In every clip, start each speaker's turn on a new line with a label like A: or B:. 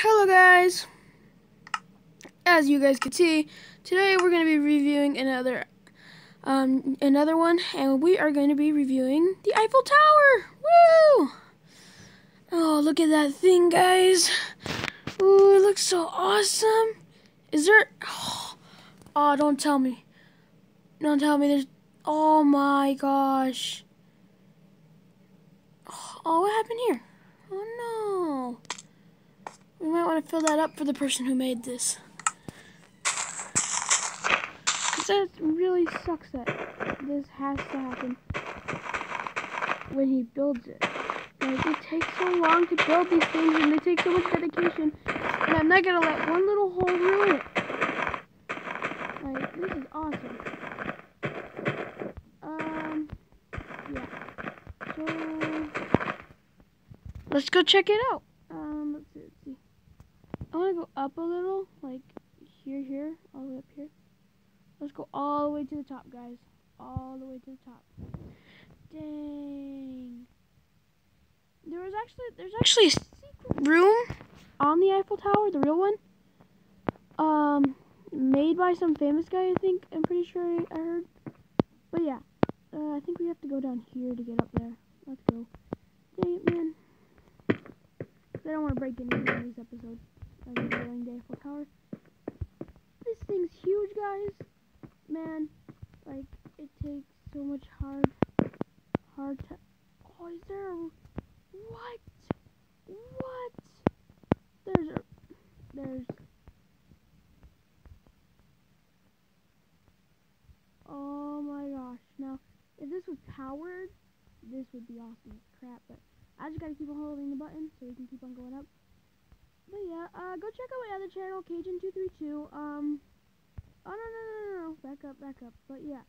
A: Hello guys! As you guys can see, today we're going to be reviewing another um, another one, and we are going to be reviewing the Eiffel Tower! Woo! Oh, look at that thing, guys! Ooh, it looks so awesome! Is there... Oh, don't tell me. Don't tell me there's... Oh my gosh. Oh, what happened here? Oh no. We might want to fill that up for the person who made this. That really sucks that this has to happen when he builds it. Like, it takes so long to build these things and they take so much dedication. And I'm not going to let one little hole ruin it. Like, this is awesome. Um, yeah. So, let's go check it out. Um, let's see, let's see. I want to go up a little, like here, here, all the way up here. Let's go all the way to the top, guys. All the way to the top. Dang. There was actually, there's actually a secret room on the Eiffel Tower, the real one. Um, made by some famous guy, I think. I'm pretty sure I heard. But yeah, uh, I think we have to go down here to get up there. Let's go. Dang it, man. I don't want to break anything in this episode. I'm reviewing the Eiffel Tower. This thing's huge, guys man, like it takes so much hard, hard to. Oh, is there a what? What? There's a there's. Oh my gosh! Now, if this was powered, this would be awesome. Crap, but I just gotta keep on holding the button so we can keep on going up. But yeah, uh, go check out my other channel, Cajun232. Um. Oh, no, no, no, no, no. Back up, back up. But, yeah.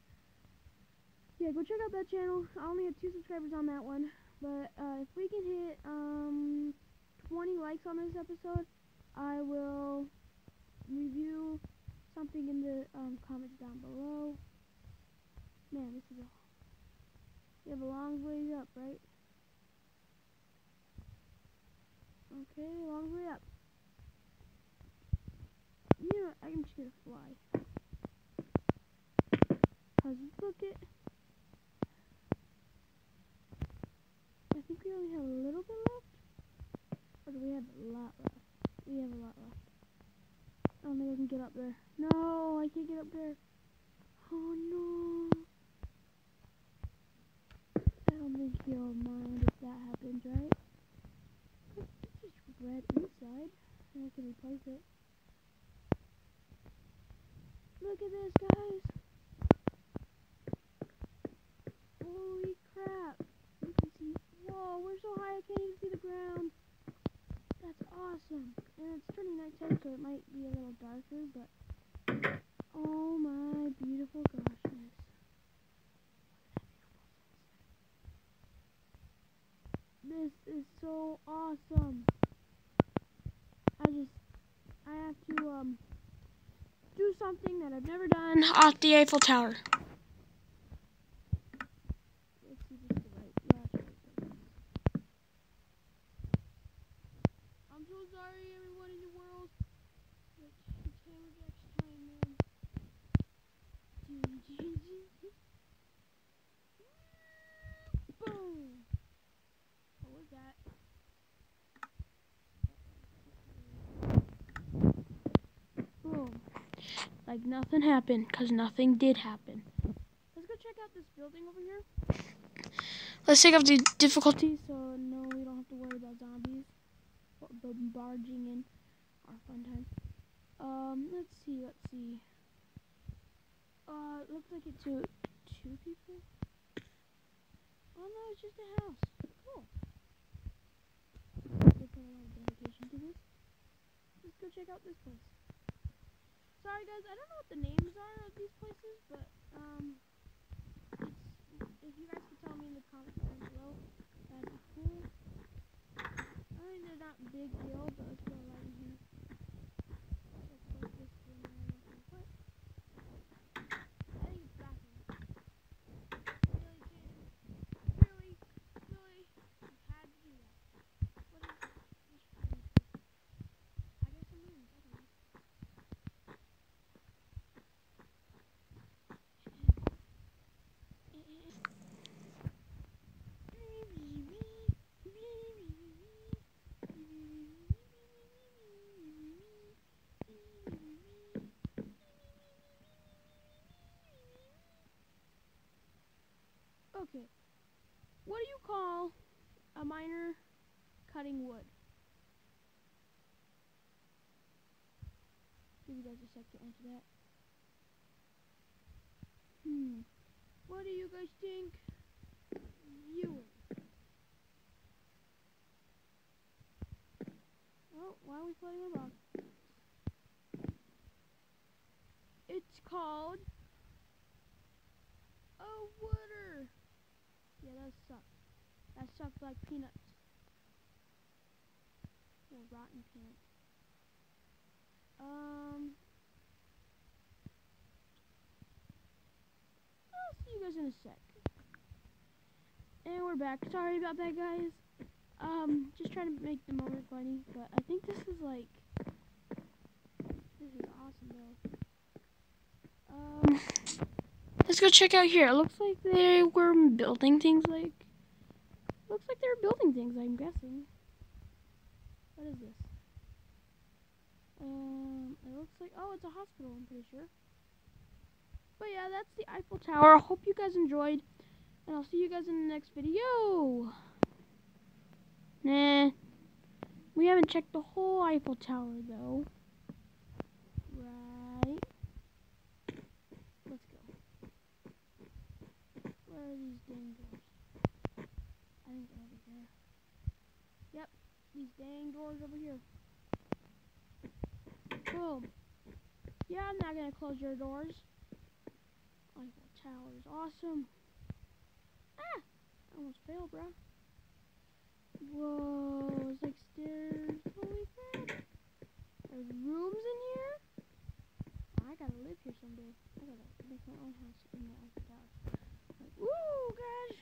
A: Yeah, go check out that channel. I only have two subscribers on that one. But, uh, if we can hit, um, 20 likes on this episode, I will review something in the, um, comments down below. Man, this is a... Have a long ways up, right? Okay, long way up. You know, I'm just gonna fly. Cause look it. I think we only have a little bit left. Or do we have a lot left? We have a lot left. I don't think I can get up there. No, I can't get up there. Oh no. I don't think he'll mind if that happens, right? It's just red inside. I can replace it. Look at this, guys. Holy crap. You can see, whoa, we're so high I can't even see the ground. That's awesome. And it's turning nighttime, so it might be a little darker, but oh my beautiful goshness. This is so awesome. I just, I have to, um, do something that I've never done off the Eiffel Tower. I'm so sorry, everyone in the world. It's Hammerjack's time, man. Boom! What was that? Like nothing happened because nothing did happen. Let's go check out this building over here. Let's take off the difficulty so no, we don't have to worry about zombies barging in our fun time. Um, let's see, let's see. Uh, looks like it's two, two people. Oh no, it's just a house. Cool. They put a lot of dedication to this. Let's go check out this place. Sorry guys, I don't know what the names are of these places, but um, if you guys could tell me in the comments below, that'd be cool. I mean, they're not big deal, but let's go right in here. Okay. What do you call a miner cutting wood? Give you guys a sec to answer that. Hmm. What do you guys think? Viewers. Oh, why are we floating above? It's called a wooder. Yeah, that sucks. Like peanuts. Or rotten peanuts. Um. I'll see you guys in a sec. And we're back. Sorry about that, guys. Um, just trying to make the moment funny, but I think this is like, this is awesome though. Um, let's go check out here. It looks like they were building things like, looks like they were building things, I'm guessing. What is this? Um, it looks like, oh, it's a hospital, I'm pretty sure. But yeah, that's the Eiffel Tower. I hope you guys enjoyed, and I'll see you guys in the next video. Nah. We haven't checked the whole Eiffel Tower, though. Right. Let's go. Where are these dang doors? I think they're over here. Yep. These dang doors over here. Boom. Yeah, I'm not to close your doors. Eiffel Tower is awesome. Ah! I almost failed, bro. Whoa, it's like stairs. Holy crap. There's rooms in here? I gotta live here someday. I gotta make my own house in the Eiffel Tower. Like, woo, gosh.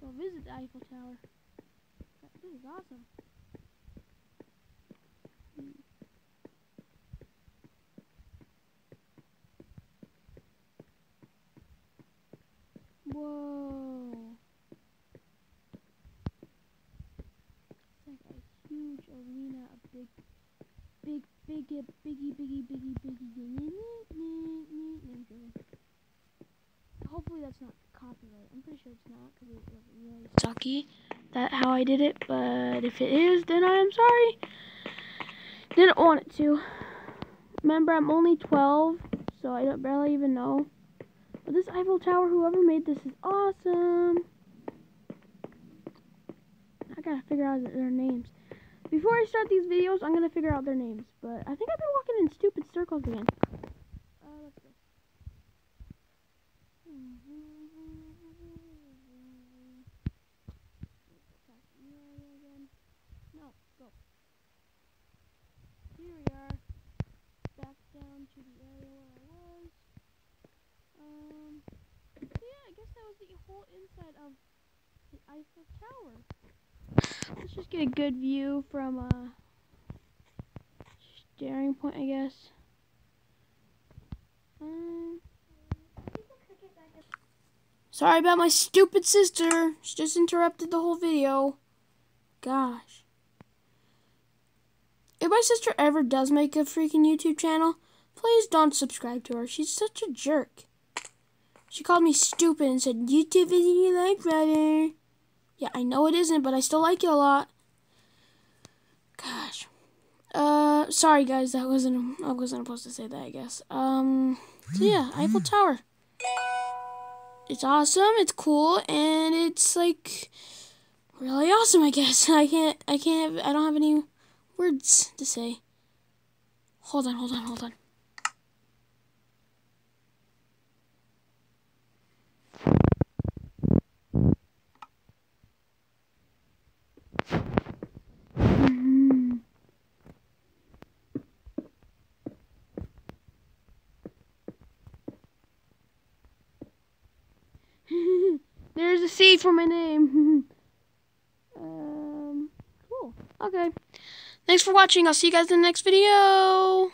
A: Go visit the Eiffel Tower. Is awesome. Hmm. Whoa. huge arena, a big, big, big, biggie, biggie, biggie, biggie. Hopefully that's not copyright. I'm pretty sure it's not because it was really sucky. That how I did it, but if it is, then I am sorry. Didn't want it to. Remember, I'm only 12, so I don't barely even know. But this Eiffel Tower, whoever made this is awesome. I gotta figure out their names. Before I start these videos, I'm to figure out their names. But I think I've been walking in stupid circles again. Uh, let's go. No, go. Here we are. Back down to the area where I was. Um, yeah, I guess that was the whole inside of the Eiffel Tower. Let's just get a good view from a staring point, I guess. Um, sorry about my stupid sister. She just interrupted the whole video. Gosh. If my sister ever does make a freaking YouTube channel, please don't subscribe to her. She's such a jerk. She called me stupid and said, YouTube isn't your life, brother. Yeah, I know it isn't, but I still like it a lot. Gosh. Uh, sorry guys, that wasn't, I wasn't supposed to say that, I guess. Um, so yeah, Eiffel Tower. It's awesome, it's cool, and it's like, really awesome, I guess. I can't, I can't, I don't have any words to say. Hold on, hold on, hold on. There's a C for my name. um, cool. Okay. Thanks for watching. I'll see you guys in the next video.